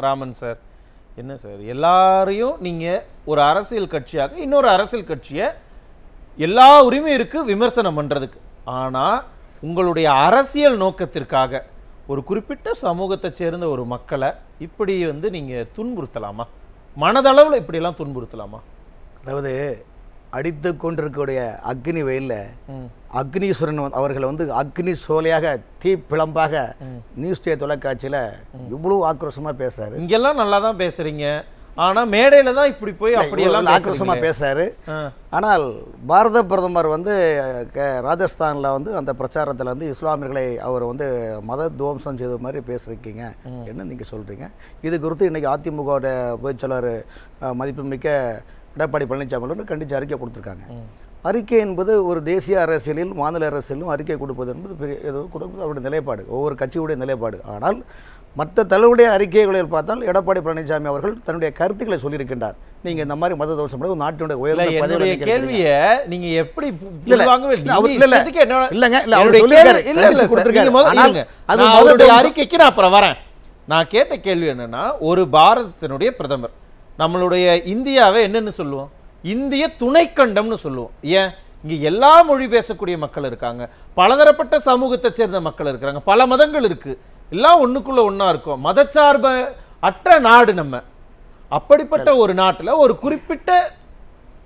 Raman sir. என்ன sir? எல்லாரையும் நீங்கள் ஒரு அரசியல் கட்சியாக இன்னொரு அரசியல் கட்சியை எல்லா உரிமையும் இருக்குது விமர்சனம் பண்ணுறதுக்கு ஆனால் உங்களுடைய அரசியல் நோக்கத்திற்காக ஒரு குறிப்பிட்ட சமூகத்தை சேர்ந்த ஒரு மக்களை இப்படி வந்து நீங்கள் துன்புறுத்தலாமா? மனதளவில் இப்படியெல்லாம் துன்புறுத்தலாமா? அதாவது அடித்து கொண்டிருக்கக்கூடிய அக்னி வெயில்ல அக்னீஸ்வரன் அவர்களை வந்து அக்னி சோலையாக தீ பிளம்பாக நியூஸ் டே தொலைக்காட்சியில இவ்வளவு ஆக்ரோஷமா பேசுறாரு. இங்கெல்லாம் நல்லா தான் பேசுறீங்க. ஆனா மேடையில தான் இப்படி போய் அப்படியெல்லாம் இவ்வளவு ஆக்ரோஷமா பேசுறீங்களே. பேசுறாரு. ஆ. ஆனால் பாரத பிரதமர் வந்து ராஜஸ்தான்ல வந்து அந்த பிரச்சாரத்துல வந்து இஸ்லாமியர்களை அவர் வந்து மத துவம்சம் செய்த மாதிரி பேசிருக்கீங்க. என்ன நீங்க சொல்றீங்க? இது குறித்து இன்னைக்கு அதிமுகவோட பொதுச்செயலாளர் மதிப்புமிக்க எடப்பாடி பழனிசாமி அவர்கள் கண்டிச்சு அறிக்கை கொடுத்துருக்காங்க. அறிக்கை என்பது ஒரு தேசிய அரசியலில் மாநில அரசியலும் அறிக்கை கொடுப்பது என்பது பெரிய ஏதோ கொடுப்பது அவருடைய நிலைப்பாடு ஒவ்வொரு கட்சியுடைய நிலைப்பாடு. ஆனால் மற்ற தலைவருடைய அறிக்கைகளில் பார்த்தால் எடப்பாடி பழனிசாமி அவர்கள் தன்னுடைய கருத்துக்களை சொல்லியிருக்கின்றார். நீங்க இந்த மாதிரி மத தோஷம் நாட்டினுடைய உயர்ந்த. கேள்விய நீங்க எப்படி இல்லங்க. அறிக்கைக்கு நான் அப்புறம் வரேன். நான் கேட்ட கேள்வி என்னன்னா ஒரு பாரதத்தினுடைய பிரதமர். நம்மளுடைய இந்தியாவை என்னன்னு சொல்லுவோம்? இந்திய துணைக்கண்டம்னு சொல்லுவோம். ஏன்? இங்க எல்லா மொழி பேசக்கூடிய மக்கள் இருக்காங்க. பலதரப்பட்ட சமூகத்தை சேர்ந்த மக்கள் இருக்கிறாங்க. பல மதங்கள் இருக்கு. எல்லாம் ஒண்ணுக்குள்ள ஒண்ணா இருக்கும். மதச்சார்ப அற்ற நாடு நம்ம. அப்படிப்பட்ட ஒரு நாட்டுல ஒரு குறிப்பிட்ட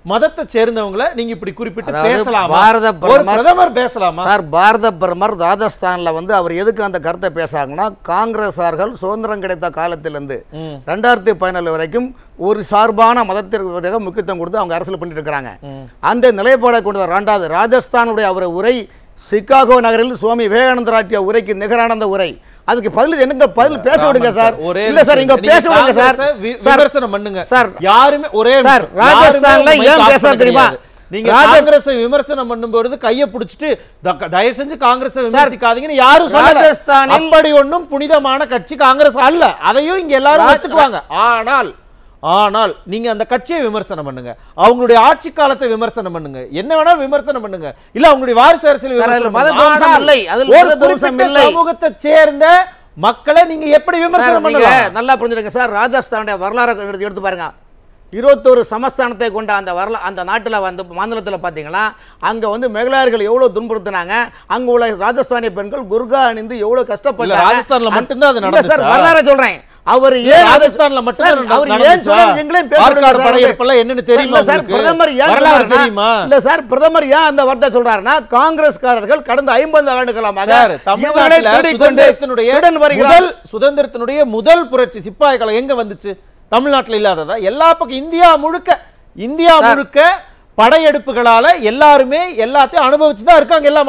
மதத்தை சேர்ந்தவங்கள நீங்க இப்படி குறிப்பிட்டு பேசலாமா பாரத பிரதமர் பேசலாமா சார் பாரத பிரதமர் ராஜஸ்தான்ல வந்து அவர் எதுக்கு அந்த கருத்தை பேசாங்கன்னா காங்கிரஸார்கள் சுதந்திரம் கிடைத்த காலத்திலிருந்து. ரெண்டாயிரத்தி பதினாலு வரைக்கும் ஒரு சார்பான மதத்திற்கு முக்கியத்துவம் கொடுத்து அவங்க அரசியல் பண்ணிட்டு இருக்கிறாங்க. அந்த நிலைப்பாடை கொண்டு ரெண்டாவது ராஜஸ்தானுடைய அவர் உரை சிகாகோ நகரில் சுவாமி விவேகானந்தர் ஆற்றிய உரைக்கு நிகரான அந்த உரை அதுக்கு பதில் என்னங்க? பதில் பேச விடுங்க சார். இல்ல சார் இங்க. பேச விடுங்க சார். விமர்சனம் பண்ணுங்க. சார் யாருமே ஒரே சார். ராஜஸ்தான்ல ஏன் காப்பாத்த தெரியுமா? நீங்க காங்கிரஸை விமர்சனம் பண்ணும்போது கையை பிடிச்சிட்டு தயவு செஞ்சு காங்கிரஸை விமர்சிக்காதீங்கன்னு யாரும் சொல்லல. அப்படி ஒண்ணும் புனிதமான கட்சி காங்கிரஸ் அல்ல. அதையும் இங்க எல்லாரும் ஒத்துக்குவாங்க. ஆனால் ஆனால் நீங்க அந்த கட்சியை விமர்சனம் பண்ணுங்க. அவங்களுடைய ஆட்சி காலத்தை விமர்சனம் பண்ணுங்க. என்ன வேணாலும் விமர்சனம் பண்ணுங்க. இல்ல அவங்களுடைய வாரிசு அரசியல் பண்ணுங்க. சமூகத்தை சேர்ந்த மக்களை நீங்க எப்படி விமர்சனம் பண்ணலாம்? நல்லா புரிஞ்சுருங்க சார். ராஜஸ்தானுடைய வரலாறு எடுத்து பாருங்க. இருபத்தோரு சமஸ்தானத்தை கொண்ட அந்த வரலா அந்த நாட்டில் வந்து மாநிலத்தில் பார்த்தீங்கன்னா அங்கே வந்து மகளிர்கள் எவ்வளோ துன்புறுத்தினாங்க. அங்கே உள்ள ராஜஸ்தானிய பெண்கள் குர்கா அணிந்து எவ்வளோ கஷ்டப்பட்டாங்க. ராஜஸ்தான்ல மட்டும்தான் அது சார்? வரலாறு சொல்றேன். அவர் ஏன் ராஜஸ்தான்ல மட்டும் அவர் ஏன் சொல்றாரு எங்களையும் பேச விடுங்க ஆற்காடு சார். படையெடுப்பெல்லாம் என்னன்னு தெரியுமா சார்? பிரதமர் ஏன் தெரியுமா? இல்ல சார் பிரதமர் ஏன் அந்த வார்த்தை சொல்றாருன்னா காங்கிரஸ்காரர்கள் கடந்த ஐம்பது சார் இவர்களை தமிழ்நாட்டுல சுதந்திரத்தினுடைய முதல் சுதந்திரத்தினுடைய முதல் புரட்சி சிப்பாய் கலை எங்க வந்துச்சு தமிழ்நாட்டுல இல்லாததா எல்லா பக்கம் இந்தியா முழுக்க இந்தியா முழுக்க படையெடுப்புகளால எல்லாருமே எல்லாத்தையும் அனுபவிச்சு தான் இருக்காங்க எல்லா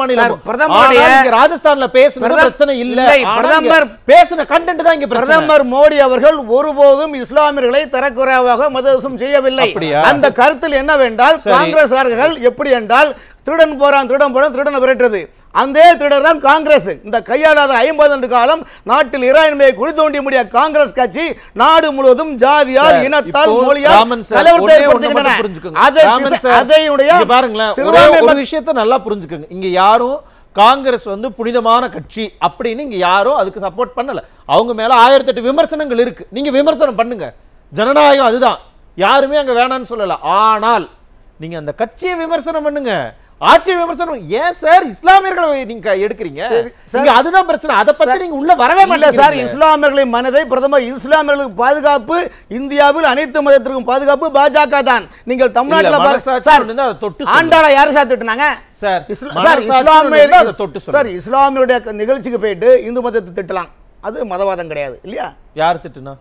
ஆனா இங்க ராஜஸ்தான்ல பேசுனது பிரச்சனை இல்ல. பிரதமர் பேசின கண்டென்ட் தான் இங்க பிரதமர் மோடி அவர்கள் ஒருபோதும் இஸ்லாமியர்களை தரக்குறைவாக மதவசம் செய்யவில்லை? அந்த கருத்தில் என்னவென்றால். காங்கிரசார்கள் எப்படி என்றால் திருடன் போறான் திருடன் போறான் திருடனை விரட்டுறது. அந்த திருடர் தான் காங்கிரஸ். இந்த கையாளாத ஐம்பது ஆண்டு காலம் நாட்டில் இறையாண்மையை குழி தோண்டி முடிய காங்கிரஸ் கட்சி நாடு முழுவதும் ஜாதியால் இனத்தால் மொழியால் ஒரே விஷயத்தை நல்லா புரிஞ்சுக்கோங்க. இங்க யாரும் காங்கிரஸ் வந்து புனிதமான கட்சி அப்படின்னு இங்க யாரும் அதுக்கு சப்போர்ட் பண்ணல. அவங்க மேல ஆயிரத்தி எட்டு விமர்சனங்கள் இருக்கு. நீங்க விமர்சனம் பண்ணுங்க. ஜனநாயகம் அதுதான். யாருமே அங்க வேணாம்னு சொல்லல. ஆனால் நீங்க அந்த கட்சியை விமர்சனம் பண்ணுங்க. ஆட்சி விமர்சனம் ஏன் சார் இஸ்லாமியர்களை நீங்க எடுக்கிறீங்க. இங்க அதுதான் பிரச்சனை. அதை பத்தி நீங்க உள்ள வரவே இல்ல சார் மாட்டீங்க இஸ்லாமியர்களின் மனதை பிரதமர் இஸ்லாமியர்களுக்கு பாதுகாப்பு இந்தியாவில் அனைத்து மதத்திற்கும் பாதுகாப்பு பாஜக தான். நீங்கள் தமிழ்நாட்டில் சார் தொட்டு. ஆண்டாள யாரு சார் திட்டுனாங்க? சார் இஸ்லாமிய அதை தொட்டு. சார் இஸ்லாமியுடைய க- நிகழ்ச்சிக்கு போயிட்டு இந்து மதத்தை திட்டலாம். அது மதவாதம் கிடையாது இல்லையா? யார் திட்டுனா?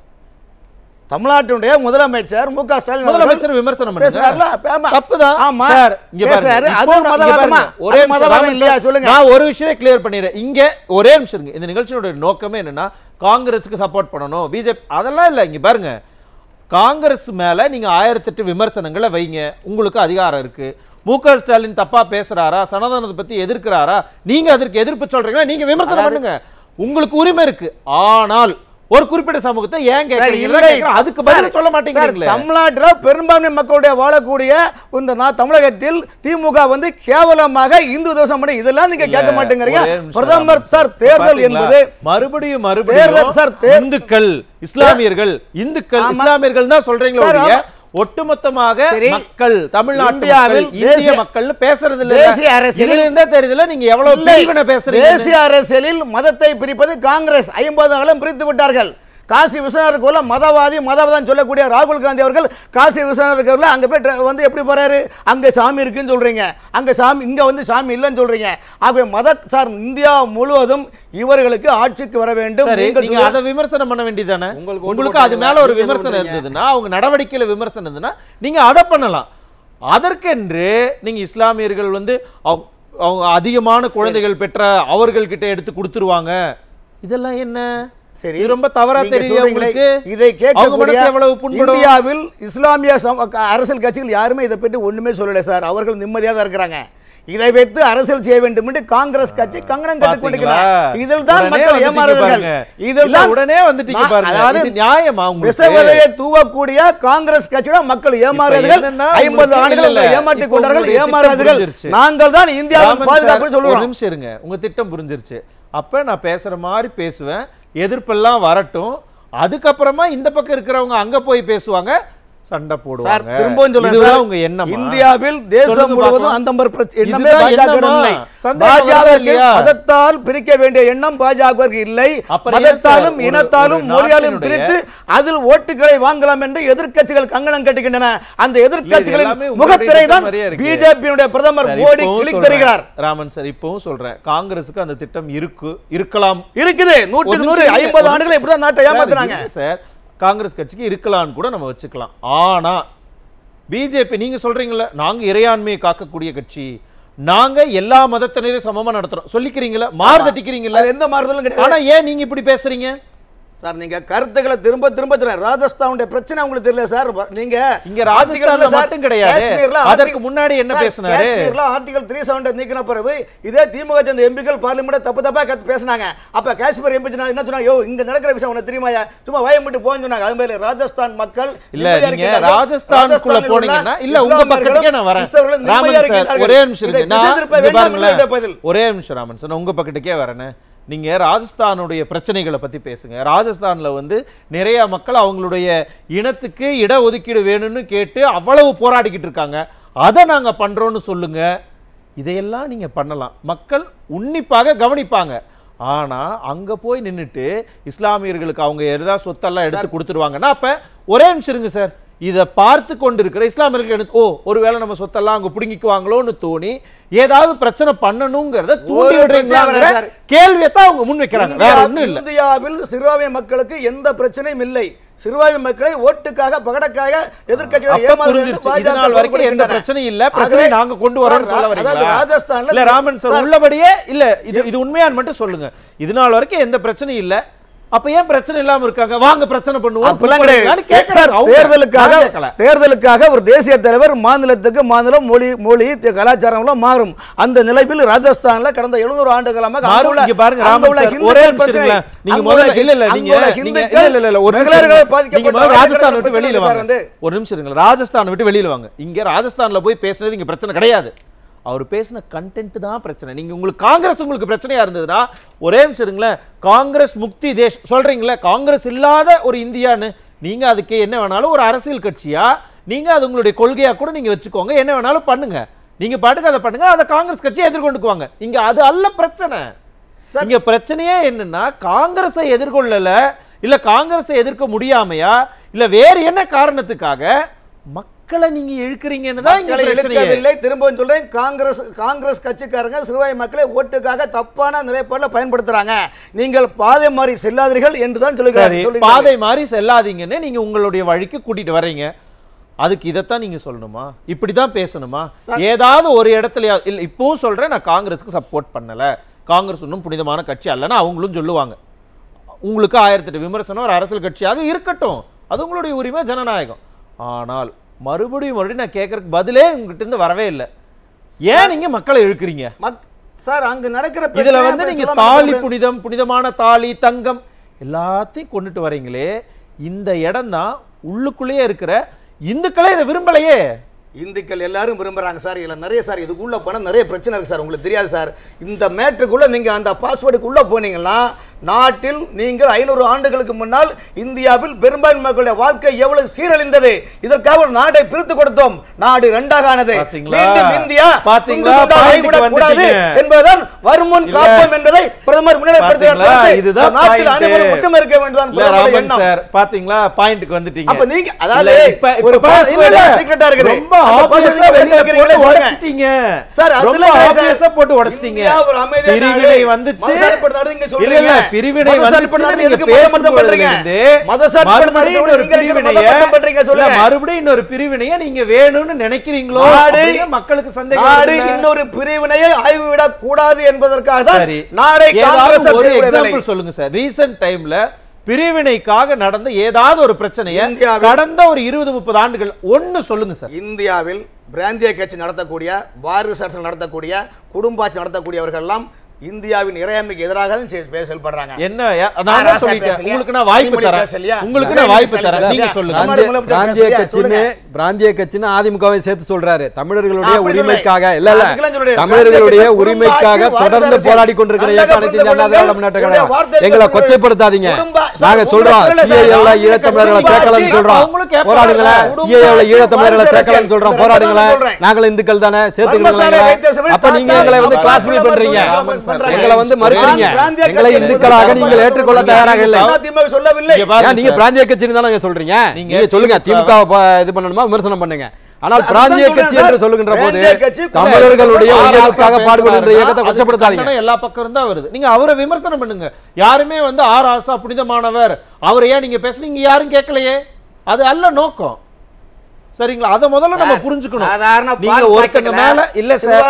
தமிழ்நாட்டினுடைய முதலமைச்சர் மு க ஸ்டாலின் முதலமைச்சர் விமர்சனம். பேசுறாருல. தப்புதான் ஆமா. சார் இங்க பேசுறாரு. அது மதவாதமா. ஒரே மதவாதம் இல்லையா? சொல்லுங்க. நான் ஒரு விஷயம் கிளியர் பண்ணிடுறேன். இங்க ஒரே நிமிஷம் இந்த நிகழ்ச்சியோட நோக்கமே என்னன்னா காங்கிரஸுக்கு சப்போர்ட் பண்ணணும். பிஜேபி அதெல்லாம் இல்ல. இங்க பாருங்க. காங்கிரஸ் மேல நீங்க ஆயிரத்தெட்டு விமர்சனங்களை வைங்க. உங்களுக்கு அதிகாரம் இருக்கு. மு க ஸ்டாலின் தப்பா பேசுறாரா? சனாதனத்தை பத்தி எதிர்க்கிறாரா? நீங்க அதற்கு எதிர்ப்பு சொல்றீங்களா? நீங்க விமர்சனம் பண்ணுங்க. உங்களுக்கு உரிமை இருக்கு. ஆனால் ஒரு குறிப்பிட்ட சமூகத்தை ஏன். கேக்குறேன். அதுக்கு பதில் சொல்ல மாட்டேங்கிறீங்களே தமிழ்நாட்டுல பெரும்பான்மை மக்களுடைய வாழக்கூடிய இந்த நா- தமிழகத்தில் திமுக வந்து கேவலமாக இந்து தேசம் பண்ணி இதெல்லாம் நீங்க கேட்க மாட்டேங்கிறீங்க பிரதமர் சார். தேர்தல்? என்பது மறுபடியும் மறுபடியும் சார், இந்துக்கள் இஸ்லாமியர்கள் இந்துக்கள். இஸ்லாமியர்கள் தான் சொல்றீங்களோ. ஒட்டுமொத்தமாக. மக்கள் தமிழ்நாட்டு இந்தியாவில் மக்கள் இந்திய மக்கள்னு பேசுறது இல்ல தேசிய அரசியலில் இதுல இருந்தே தெரியுதுல நீங்க எவ்வளவு பேசுறீங்க தேசிய அரசியலில் மதத்தை பிரிப்பது காங்கிரஸ். ஐம்பது காலம் பிரித்து விட்டார்கள். காசி விஸ்வநாதர் கோயில மதவாதி மதவாதம் சொல்லக்கூடிய ராகுல் காந்தி அவர்கள் காசி விஸ்வநாதர் கோயில அங்க போய் ட்ர- வந்து எப்படி போறாரு? அங்க சாமி இருக்குன்னு சொல்றீங்க. அங்க சாமி இங்க வந்து சாமி இல்லைன்னு சொல்றீங்க. ஆகவே மத சார் இந்தியா முழுவதும் இவர்களுக்கு ஆட்சிக்கு வர வேண்டும். நீங்கள் அதை விமர்சனம் பண்ண வேண்டியதானே உங்களுக்கு உங்களுக்கு அது மேல ஒரு விமர்சனம்? இருந்ததுன்னா அவங்க நடவடிக்கையில விமர்சனம் இருந்ததுன்னா நீங்க அதை பண்ணலாம். அதற்கென்று நீங்க இஸ்லாமியர்கள் வந்து அவங்க அவங்க அதிகமான குழந்தைகள் பெற்ற அவர்கள்கிட்ட எடுத்து கொடுத்துருவாங்க. இதெல்லாம் என்ன? சரி ரொம்ப தவறா உங்களுக்கு. இதை கேட்கக்கூடிய இந்தியாவில் இஸ்லாமிய அரசியல் கட்சிகள் யாருமே இதை பற்றி ஒண்ணுமே சொல்லல சார். அவர்கள் நிம்மதியாக தான் இருக்கிறாங்க. இதை வைத்து அரசியல் செய்ய வேண்டும் என்று காங்கிரஸ் கட்சி கங்கணம் கட்டிக் பாத்தீங்களா? கொண்டிருக்கிறார். இதில் தான் மக்கள் ஏமாறுகிறார்கள். இதில் தான் உடனே வந்துட்டீங்க. அதாவது நியாயமா உங்களுக்கு? விசவதையை தூவக்கூடிய காங்கிரஸ் கட்சியோட மக்கள் ஏமாறுகிறார்கள். ஐம்பது ஆண்டுகள் இப்போ கொண்டார்கள் புரிஞ்சிருச்சு. நாங்கள் தான் இந்தியாவின் பாதுகாப்பு சொல்லுவோம் நிமிஷம் இருங்க. உங்க திட்டம் புரிஞ்சிருச்சு. அப்போ நான் பேசுகிற மாதிரி பேசுவேன். எதிர்ப்பெல்லாம் வரட்டும். அதுக்கப்புறமா இந்த பக்கம் இருக்கிறவங்க அங்கே போய் பேசுவாங்க. சண்டை போடுவாங்க. திரும்பவும் சார், உங்க எண்ணமா? இந்தியாவில் தேசம் சொல்லுங்க முழுவதும். அந்த எண்ணமே? பாஜக பாஜக இல்லையா? மதத்தால் பிரிக்க வேண்டிய எண்ணம் பாஜகவிற்கு இல்லை. மதத்தாலும் இனத்தாலும் மொழியாலும் பிரித்து அதில் ஓட்டுகளை வாங்கலாம் என்று எதிர்க்கட்சிகள் கங்கணம் கட்டுகின்றன அந்த எதிர்க்கட்சிகளின் முகத்திரை தான். பிஜேபியுடைய பிரதமர் மோடி கிளிக். தருகிறார். ராமன் சார் இப்பவும் சொல்றேன். காங்கிரஸுக்கு அந்த திட்டம் இருக்கு இருக்கலாம். இருக்குது. நூற்றுக்கு நூறு ஐம்பது ஆண்டுகள் இப்படிதான் நாட்டை ஏமாத்துறாங்க. சார் காங்கிரஸ் கட்சிக்கு இருக்கலாம்னு கூட நம்ம வச்சுக்கலாம். ஆனா பிஜேபி நீங்க சொல்றீங்கல்ல நாங்க இறையாண்மையை காக்கக்கூடிய கட்சி. நாங்க எல்லா மதத்தினரையும் சமமா நடத்துறோம். சொல்லிக்கிறீங்களா? மாறு தட்டிக்கிறீங்களா? அதுல எந்த மாறுதலும் கிடையாது. ஆனா ஏன் நீங்க இப்படி பேசுறீங்க? சார் நீங்க கருத்துக்களை திரும்ப திரும்ப ராஜஸ்தானுடைய பிரச்சனை உங்களுக்கு தெரியல சார் நீங்க இங்க ராஜஸ்தான்ல மட்டும் கிடையாது. அதற்கு முன்னாடி என்ன பேசினாரு? ஆர்டிகல் த்ரீ செவன்டி நீக்கின பிறகு இதே திமுக சேர்ந்த எம்பிக்கள் பார்லிமெண்ட் தப்பு தப்பா கத்து பேசினாங்க அப்ப காஷ்மீர் எம்பி என்ன சொன்னாங்க யோ இங்க நடக்கிற விஷயம் உனக்கு தெரியுமாயா சும்மா வாயை மட்டும் போன்னு சொன்னாங்க அது மாதிரி ராஜஸ்தான் மக்கள் இல்ல நீங்க. ராஜஸ்தானுக்குள்ள போனீங்கன்னா இல்ல உங்க பக்கத்துக்கே நான் வரேன். ஒரே நிமிஷம். ஒரே நிமிஷம் ராமன் சார் உங்க பக்கத்துக்கே வரேனே நீங்க ராஜஸ்தானுடைய பிரச்சனைகளை பத்தி பேசுங்க. ராஜஸ்தான்ல வந்து நிறைய மக்கள் அவங்களுடைய இனத்துக்கு இட ஒதுக்கீடு வேணும்னு கேட்டு அவ்வளவு போராடிக்கிட்டு இருக்காங்க. அதை நாங்க பண்றோம்னு சொல்லுங்க. இதையெல்லாம் நீங்க பண்ணலாம். மக்கள் உன்னிப்பாக கவனிப்பாங்க. ஆனா அங்க போய் நின்னுட்டு இஸ்லாமியர்களுக்கு அவங்க ஏதாவது சொத்தெல்லாம் எடுத்து கொடுத்துருவாங்கன்னா அப்ப ஒரே நிமிஷம் இருங்க சார். இதை பார்த்து கொண்டிருக்கிற இஸ்லாமியர்கள் எடுத்து ஓ ஒருவேளை நம்ம சொத்தெல்லாம் அங்க பிடுங்கிக்குவாங்களோன்னு தோணி ஏதாவது பிரச்சனை பண்ணணுங்கிறத தூண்டி சார். கேள்வியை தான் அவங்க முன் வைக்கிறாங்க வேற ஒண்ணும் இல்ல. இந்தியாவில் சிறுபான்மை மக்களுக்கு எந்த பிரச்சனையும் இல்லை. சிறுபான்மை மக்களை ஓட்டுக்காக பகடக்காக நாள் வரைக்கும் எந்த. பிரச்சனையும் இல்ல. பிரச்சனை நாங்க கொண்டு வரோம்னு சொல்ல வரீங்களா? ராஜஸ்தான்ல இல்ல ராமன் சார் சார், உள்ளபடியே இல்ல இது இது உண்மையான்னு மட்டும் சொல்லுங்க. இது நாள் வரைக்கும் எந்த பிரச்சனையும் இல்ல. அப்ப ஏன் பிரச்சனை இல்லாம இருக்காங்க? வாங்க பிரச்சனை பண்ணுவோம். தேர்தலுக்காக. தேர்தலுக்காக ஒரு தேசிய தலைவர் மாநிலத்துக்கு மாநிலம் மொழி மொழி கலாச்சாரம் மாறும். அந்த நிலையில் ராஜஸ்தான்ல கடந்த 700 ஆண்டு காலமாக பாருங்க ஒரே. நீங்க முதல்ல இல்ல இல்ல நீங்க இல்ல இல்ல ஒரு ராஜஸ்தான் விட்டு வெளியில வாங்க. ஒரு நிமிஷம் இருங்க. ராஜஸ்தான் விட்டு வெளியில வாங்க. இங்க ராஜஸ்தான்ல போய் பேசுனது இங்க பிரச்சனை கிடையாது. அவர் பேசின கண்டென்ட் தான் பிரச்சனை. நீங்க உங்களுக்கு காங்கிரஸ் உங்களுக்கு பிரச்சனையா இருந்ததுன்னா ஒரே நிமிஷம் காங்கிரஸ் முக்தி தேஷ் சொல்றீங்களே காங்கிரஸ் இல்லாத ஒரு இந்தியான்னு நீங்க அதுக்கு என்ன வேணாலும் ஒரு அரசியல் கட்சியா நீங்க அது உங்களுடைய கொள்கையா கூட நீங்க வச்சுக்கோங்க. என்ன வேணாலும் பண்ணுங்க. நீங்க பாட்டுக்கு அதை பண்ணுங்க அதை காங்கிரஸ் கட்சியை எதிர்கொண்டுக்குவாங்க. இங்க அது அல்ல பிரச்சனை. இங்க பிரச்சனையே என்னன்னா காங்கிரஸை எதிர்கொள்ளல இல்ல காங்கிரஸை எதிர்க்க முடியாமையா இல்ல வேறு என்ன காரணத்துக்காக மக்களை நீங்க இழுக்கிறீங்கன்னு தான் இங்க மக்களை இழுக்கவில்லை. திரும்பவும் சொல்றேன் காங்கிரஸ் காங்கிரஸ் கட்சிக்காரங்க சிறுவாய் மக்களை ஓட்டுக்காக தப்பான நிலைப்பாடுல பயன்படுத்துறாங்க. நீங்கள் பாதை மாறி செல்லாதீர்கள் என்றுதான் சரி சொல்லுகிறார் பாதை மாதிரி செல்லாதீங்கன்னு நீங்க உங்களுடைய வழிக்கு கூட்டிட்டு வர்றீங்க அதுக்கு இதைத்தான் நீங்க சொல்லணுமா? இப்படிதான் பேசணுமா? ஏதாவது ஒரு இடத்துல இல்ல இப்பவும் சொல்றேன் நான் காங்கிரஸுக்கு சப்போர்ட் பண்ணல. காங்கிரஸ் இன்னும் புனிதமான கட்சி அல்லன்னு அவங்களும் சொல்லுவாங்க. உங்களுக்கு ஆயிரத்தெட்டு விமர்சனம் ஒரு அரசியல் கட்சியாக இருக்கட்டும். அது உங்களுடைய உரிமை ஜனநாயகம். ஆனால் மறுபடியும் மறுபடியும் நான் கேட்கறதுக்கு பதிலே உங்ககிட்ட இருந்து வரவே இல்லை. ஏன் நீங்க மக்களை இழுக்கிறீங்க? சார் அங்க நடக்கிற இதுல வந்து நீங்க தாலி புனிதம் புனிதமான தாலி தங்கம் எல்லாத்தையும் கொண்டுட்டு வரீங்களே. இந்த இடம் தான் உள்ளுக்குள்ளேயே இருக்கிற இந்துக்களே இதை விரும்பலையே. இந்துக்கள் எல்லாரும் விரும்புறாங்க சார். இதுல நிறைய சார் இதுக்குள்ள போனால் நிறைய பிரச்சனை இருக்கு சார். உங்களுக்கு தெரியாது சார். இந்த மேட்ருக்குள்ள நீங்க அந்த பாஸ்வேர்டுக்குள்ள போனீங்கன்னா நாட்டில் நீங்கள் ஐநூறு ஆண்டுகளுக்கு முன்னால் இந்தியாவில் பெரும்பான்மை மக்களுடைய வாழ்க்கை எவ்வளவு சீரழிந்தது இதற்காக ஒரு நாட்டை பிரித்து கொடுத்தோம் நாடு இரண்டாக ஆனது? மீண்டும் இந்தியா கூடாது. என்பதுதான் வருமுன். காப்போம் என்பதை பிரதமர் முன்னிலைப்படுத்துகிறார் நாட்டில். அனைவரும் இருக்க எண்ணம். சார் பாத்தீங்களா பாயிண்ட்க்கு வந்துட்டீங்க அப்ப நீங்க அதாவது ஒரு ஆ இருக்குது. ரொம்ப அந்த obvious password ஆ நீங்க வெளியில வைக்கிறீங்களே போட்டு. உடைச்சிட்டீங்க. சார், அதுல கிடையாது சார். obvious ஆ போட்டு உடைச்சிட்டீங்க. ஒரு நாடு. வந்துச்சு. இல்ல, பிரிவினை மறுபடியும் இன்னொரு பிரிவினைய- நீங்க வேணும்னு நினைக்கிறீங்களோ மக்களுக்கு சந்தேகம்? இன்னொரு பிரிவினையை ஆய்வு கூடாது என்பதற்காக தான் காங்கிரஸ் ஒரு. எக்ஸாம்பிள் சொல்லுங்க சார். ரீசன்ட் டைம்ல பிரிவினைக்காக நடந்த ஏதாவது ஒரு பிரச்சனையை கடந்த ஒரு இருபது முப்பது ஆண்டுகள் ஒன்னு சொல்லுங்க சார். இந்தியாவில் பிராந்திய கட்சி நடத்தக்கூடிய அரசு நடத்தக்கூடிய குடும்பாட்சி நடத்தக்கூடியவர்கள் எல்லாம் இந்தியாவின் இறையாண்மைக்கு எதிராக செயல்படுறாங்க என்ன நான் சொல்லிட்டேன் உங்களுக்கு நான் வாய்ப்பு தரேன் உங்களுக்கு நான் வாய்ப்பு தரேன் நீங்க சொல்லுங்க பிராந்திய-? கட்சின்னு. பிராந்திய கட்சின்னு அதிமுகவை சேர்த்து சொல்றாரு தமிழர்களுடைய உரிமைக்காக. இல்ல இல்ல. தமிழர்களுடைய உரிமைக்காக தொடர்ந்து போராடி. கொண்டிருக்கிற அந்த இயக்கம் அனைத்து அண்ணா திராவிட. முன்னேற்ற கழகம் எங்களை கொச்சைப்படுத்தாதீங்க நாங்க சொல்றோம் நான் ஈழத்தமிழர்களை சேர்க்கலன்னு சொல்றோம். போராடுங்களேன் ஆட்சி, ஈழத்தமிழர்களை சேர்க்கலன்னு. சொல்றோம் போராடுங்களேன் சொல்றேன். நாங்கள் இந்துக்கள் தானே சபை அப்ப நீங்க எங்களை வந்து கிளாசிஃபை பண்றீங்க பண்றாங்க. எங்களை வந்து மறுக்கிறீங்க. பிராந்திய எங்களை கட்சி இந்துக்களாக என்பது நீங்கள் ஏற்றுக்கொள்ள தயாராக இல்லை. அதிமுக சொல்லவில்லை. இங்க பாருங்க ஏன் நீங்க சார். பிராந்திய கட்சின்னு தானே சொல்றீங்க? நீங்க சொல்லுங்க. திமுக இது பண்ணணுமா? விமர்சனம் பண்ணுங்க. ஆனால் பிராந்திய கட்சி. என்று சொல்லுகின்ற போது தமிழர்களுடைய ஆர் உயர்வுக்காக பாடுபடுகின்ற இயக்கத்தை கொச்சப்படுத்தாதீங்க. எல்லா பக்கம் இருந்தா வருது. நீங்க அவரை விமர்சனம் பண்ணுங்க. யாருமே வந்து ஆர் ஆசா புனிதமானவர். அவரை ஏன் நீங்க பேசுனீங்க யாரும் கேட்கலையே. அது அல்ல நோக்கம். சரிங்களா? அதை முதல்ல நம்ம புரிஞ்சுக்கணும். சாதாரண நீங்க ஒருத்தங்க மேல இல்ல சார்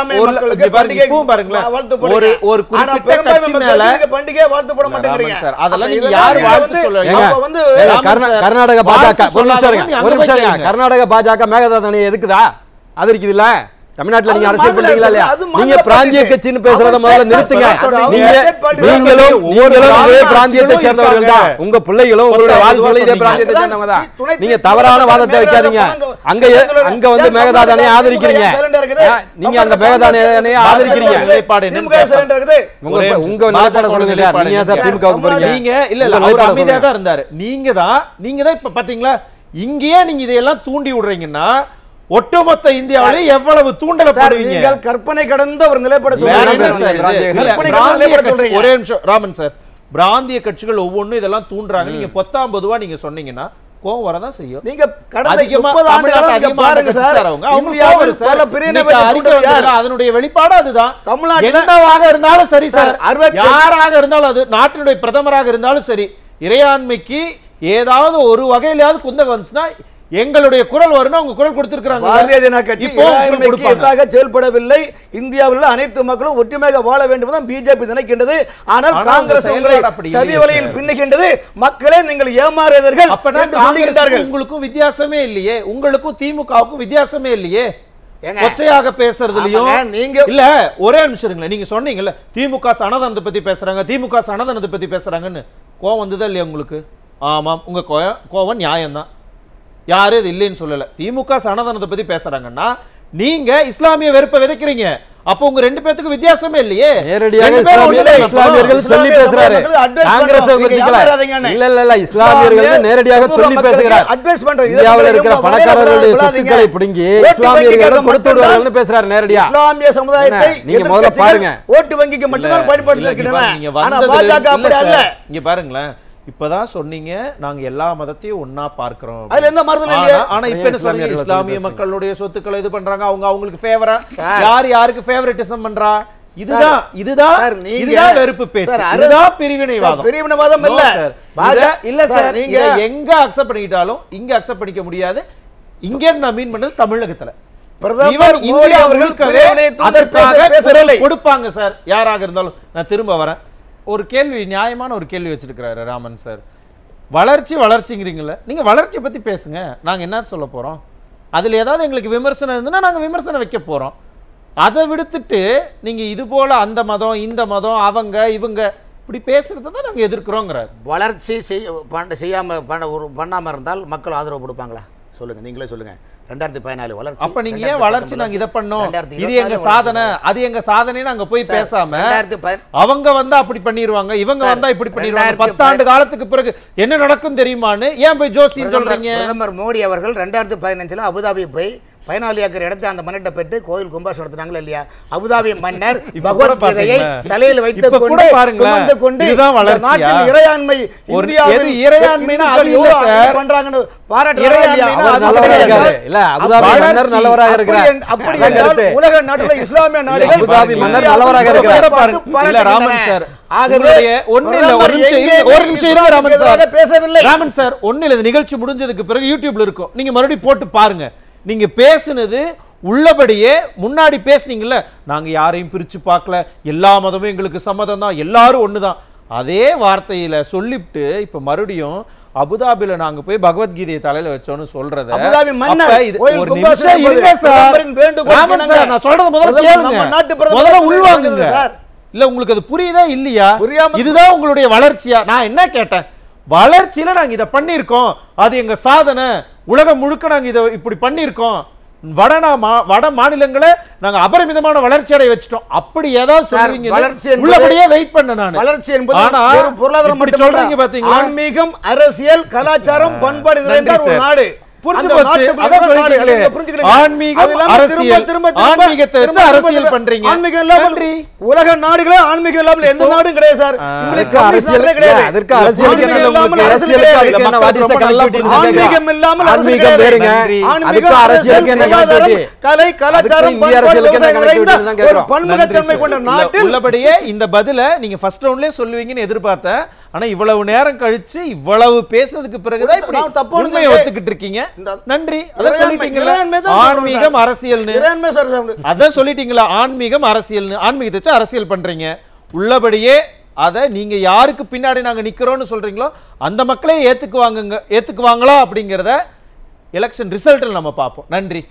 பாருங்க பாருங்களேன். ஒரு ஒரு குறிப்பிட்ட கட்சி மேல பண்டிகை வாழ்த்து போட மாட்டேங்கிறீங்க. சார், அதெல்லாம் நீங்க யாரு வாழ்த்து வந்து- சொல்ல- ஏங்க, அப்ப வந்து கர்நாடக பாஜக ஒரு நிமிஷம் இருங்க. கர்நாடக பாஜக மேகதாது எதுக்குதா? அது இருக்குது இல்ல தமிழ்நாட்டுல நீங்க அரசியல் மாநில பண்றீங்களா இல்லையா? நீங்க பிராந்திய. கட்சின்னு பேசுறத முதல்ல நிறுத்துங்க. நீங்க நீங்களும். நீங்களும் ஆட்சிகளும் பிராந்தியத்தை சேர்ந்தவர்கள் தான். உங்க பிள்ளைகளும் உங்களுடைய வாரிசுகளும் இதே. பிராந்தியத்தை சேர்ந்தவங்க தான். நீங்க தவறான வாதத்தை வைக்காதீங்க. அங்க அங்க வந்து ஏன் மேகதாது அணையை தமிழ்நாட்டுல ஆதரிக்கிறீங்க. நீங்க அந்த அணையை ஆதரிக்கிறீங்க. நிலைப்பாடு உங்க ஒரே உங்க. நிலைப்பாட சொல்லுங்க சார் நிலைப்பாடு நீங்க சார் திமுகவுக்கு போறீங்க? நீங்க இல்ல இல்ல அவர் அமைதியா. தான் இருந்தாரு. நீங்க தான் நீங்க தான் இப்ப பாத்தீங்களா? இங்கேயே நீங்க இதையெல்லாம் தூண்டி விடுறீங்கன்னா ஒட்டுமொத்த இந்தியாவிலே எவ்வளவு தூண்டலை போடுவீங்க நீங்கள் கற்பனை கடந்த ஒரு நிலைப்பாட. ஒரே நிமிஷம். ராமன் சார் பிராந்திய கட்சிகள் ஒவ்வொன்றும் இதெல்லாம் தூண்டுறாங்க. நீங்க பொத்தாம் பொதுவா நீங்க சொன்னீங்கன்னா கோவம் வரதான் செய்யும். நீங்க கடந்த அதிகமா 30 ஆண்டுகளா தமிழ்நாட்டு நீங்க அதிகமா பாருங்க கட்சி சார். சார் அவங்க. அவங்க இந்தியாவில் கோவம் சார். பல பிரிவினை இன்னைக்கு வைத்து அறிக்கை தூண்டுவது யார்? வந்திருக்கா? அதனுடைய வெளிப்பாடு அதுதான். தமிழ்நாட்டுல- என்னவாக இருந்தாலும் சரி சார் யாராக இருந்தாலும் அது நாட்டினுடைய பிரதமராக இருந்தாலும் சரி இறையாண்மைக்கு ஏதாவது ஒரு வகையிலாவது குந்தகம் வந்துச்சுன்னா எங்களுடைய குரல் வரும்னு அவங்க குரல் கொடுத்திருக்காங்க பாரதிய ஜனதா கட்சி எதிராக செயல்படவில்லை. இந்தியாவில் உள்ள அனைத்து மக்களும் ஒற்றுமையாக வாழ வேண்டும் தான் பிஜேபி நினைக்கின்றது. ஆனால் ஆனா காங்கிரஸ் உங்க உங்களை சதி வலையில். பின்னுகின்றது. மக்களே நீங்கள் சொல்லுகின்றார்கள். காங்கிரஸுக்கும் உங்களுக்கும் வித்தியாசமே இல்லையே. உங்களுக்கும் திமுகவுக்கும் வித்தியாசமே இல்லையே. கொச்சையாக பேசுறதுலயும் நீங்க- இல்ல ஒரே நிமிஷம் நீங்க சொன்னீங்கல்ல திமுக சனாதனத்தை பத்தி பேசுறாங்க திமுக சனாதனத்தை பத்தி பேசுறாங்கன்னு. கோவம் வந்ததா இல்லையா உங்களுக்கு? ஆமாம் உங்க கோவம் நியாயம்தான். யாரும் இது இல்லைன்னு சொல்லல. திமுக சனாதனத்தை பத்தி பேசுறாங்கன்னா நீங்க இஸ்லாமிய வெறுப்பை விதைக்கிறீங்க. அப்போ உங்க ரெண்டு பேத்துக்கு வித்தியாசமே இல்லையே. நேரடியாக இஸ்லாமியர்கள் சொல்லி பேசுறாரு. இல்ல இல்ல இல்ல. இஸ்லாமியர்கள் நேரடியாக சொல்லி பேசுகிறார். இந்தியாவில் இருக்கிற பணக்காரர்களுடைய. சொத்துக்களை பிடுங்கி இஸ்லாமியர்கள் கொடுத்து விடுவார்கள்னு பேசுறாரு நேரடியா. இஸ்லாமிய சமுதாயத்தை? நீங்க முதல்ல பாருங்க. ஓட்டு வங்கிக்கு மட்டும்தான் பயன்படுத்தி நீங்க பாருங்களேன். இப்பதான் சொன்னீங்க நாங்க எல்லா மதத்தையும் ஒண்ணா பார்க்கிறோம். அதுல எந்த மறுதலும் ஆனா- இல்லையே. ஆனா இப்ப என்ன சொல்றீங்க? இஸ்லாமிய மக்களுடைய சொத்துக்களை இது பண்றாங்க அவங்க அவங்களுக்கு ஃபேவரா. யார் யாருக்கு ஃபேவரட்டிசம் பண்றா? இதுதான் இதுதான் இதுதான் வெறுப்பு பேச்சு. இதுதான் பிரிவினைவாதம். பிரிவினைவாதம் இல்ல. இல்ல சார், நீங்க- எங்க அக்செப்ட் பண்ணிக்கிட்டாலும் இங்க அக்செப்ட் பண்ணிக்க முடியாது. இங்க நான் மீன் பண்ணது தமிழகத்துல. பிரதமர் இவர் இந்தியா அவர்கள் அதற்காக கொடுப்பாங்க சார் யாராக இருந்தாலும் நான் திரும்ப வரேன். ஒரு கேள்வி நியாயமான ஒரு கேள்வி வச்சிருக்கிறாரு ராமன் சார். வளர்ச்சி வளர்ச்சிங்கிறீங்களே நீங்கள் வளர்ச்சியை பற்றி பேசுங்க. நாங்கள் என்ன சொல்ல போகிறோம் அதில் ஏதாவது எங்களுக்கு விமர்சனம் இருந்ததுன்னா நாங்கள் விமர்சனம் வைக்க போகிறோம் அதை விடுத்துட்டு நீங்கள் இது போல் அந்த மதம் இந்த மதம் அவங்க இவங்க இப்படி பேசுறதை தான் நாங்கள் எதிர்க்கிறோங்கிறார். வளர்ச்சி செய்ய பண்ண செய்யாமல் பண்ண ஒரு பண்ணாமல் இருந்தால் மக்கள் ஆதரவு கொடுப்பாங்களா? சொல்லுங்கள் நீங்களே சொல்லுங்கள் ரெண்டாயிரத்தி பதினாலு வளர்ச்சி. அப்ப நீங்க ஏன் வளர்ச்சி நாங்க இதை பண்ணோம்? இது எங்க சாதனை? அது எங்க சாதனைன்னு அங்க போய் பேசாம அவங்க வந்தா அப்படி பண்ணிருவாங்க இவங்க வந்தா இப்படி பண்ணிருவாங்க. ரெண்டாயிரத்தி பத்தாண்டு காலத்துக்கு பிறகு என்ன நடக்கும் தெரியுமான்னு ஏன் போய் ஜோசின்னு சொல்றீங்க? பிரதமர் மோடி அவர்கள் ரெண்டாயிரத்தி பதினஞ்சுல அபுதாபி போய் பதினாலு ஏக்கர் இடத்தை அந்த மன்னர்கிட்ட பெற்று கோயில் கும்பாஷ் நடத்தினாங்களா இல்லையா அபுதாபி மன்னர் பகவத்கீதையை? தலையில் கூட கொண்டு பாருங்களேன். சுமந்து கொண்டு? நாட்டின் இறையாண்மை இந்தியாவில் இறையாண்மைனா அது இல்ல சார். பண்றாங்கன்னு இல்லையா? இல்ல அபுதாபி. மன்னர் நல்லவராக அப்படி இருக்கிறார் என்றால். உலக நாட்டுல இஸ்லாமிய நாடுகள் அபுதாபி மன்னர் நல்லவராக இருக்கிறார். இல்ல ராமன் சார் ஆகவே ஒண்ணு இல்ல ஒரு பிரதமர் நிமிஷம் எங்கே இருங்க, ஒரு நிமிஷம் இருங்க ராமன் சார் எதிராக பேசவில்லை ராமன் சார் ஒண்ணு இல்ல நிகழ்ச்சி முடிஞ்சதுக்கு பிறகு யூடியூப்ல இருக்கும் நீங்க மறுபடியும் போட்டு பாருங்க நீங்க பேசுனது உள்ளபடியே முன்னாடி பேசுனீங்கல்ல நாங்க யாரையும் பிரிச்சு பார்க்கல. எல்லா மதமும் எங்களுக்கு சம்மதம் தான். எல்லாரும் ஒண்ணுதான். அதே வார்த்தையில சொல்லிவிட்டு இப்ப மறுபடியும் அபுதாபில நாங்க போய் பகவத்கீதையை தலையில வச்சோம்னு சொல்றத அபுதாபி முதல்ல உள்வாங்குங்க. இல்ல உங்களுக்கு அது புரியுதா இல்லையா? இதுதான் உங்களுடைய வளர்ச்சியா? நான் என்ன கேட்டேன்? வளர்ச்சியில நாங்க இத பண்ணிருக்கோம் அது எங்க சாதனை. உலகம் முழுக்க நாங்க இத இப்படி பண்ணிருக்கோம் வட நா- வட மாநிலங்களை நாங்க அபரிமிதமான வளர்ச்சி அடைய வச்சிட்டோம். அப்படி ஏதாவது சொல்றீங்க உள்ளபடியே வெயிட் பண்ண நான். வளர்ச்சி என்பது பொருளாதாரம். சொல்றீங்க பாத்தீங்களா? ஆன்மீகம் அரசியல் கலாச்சாரம் பண்பாடு. நாடு. உலக நாடுகளே ஆன்மீகம் இல்லாமல் எந்த நாடும் கிடையாது சார். உங்களுக்கு அரசியல் கிடையாது. அதற்கு ஆன்மீகம் இல்லாமல் ஆன்மீகம். வேறுங்க. அரசியலுக்கு என்ன கலை கலாச்சாரம் ஒரு. பன்முகத்தன்மை கொண்ட நாட்டில் உள்ளபடியே இந்த பதில நீங்க ஃபர்ஸ்ட் ரவுண்ட்லயே சொல்லுவீங்கன்னு எதிர்பார்த்தேன். ஆனா இவ்வளவு நேரம் கழிச்சு இவ்வளவு பேசுனதுக்கு பிறகுதான் இப்படி தப்பு உண்மையை ஒத்துக்கிட்டு இருக்கீங்க நன்றி. அதான் சொல்லிட்டீங்களா? ஆன்மீகம். அரசியல்னு. இறையாண்மை சார் சார். அதான் சொல்லிட்டீங்களா? ஆன்மீகம் அரசியல்னு. ஆன்மீகத்தை வச்சு அரசியல் பண்றீங்க. உள்ளபடியே அதை நீங்க யாருக்கு பின்னாடி நாங்க நிக்கிறோம்னு சொல்றீங்களோ அந்த மக்களே ஏத்துக்குவாங்கங்க ஏத்துக்குவாங்களா அப்படிங்கிறத எலெக்ஷன் ரிசல்ட்டில் நம்ம பார்ப்போம். நன்றி.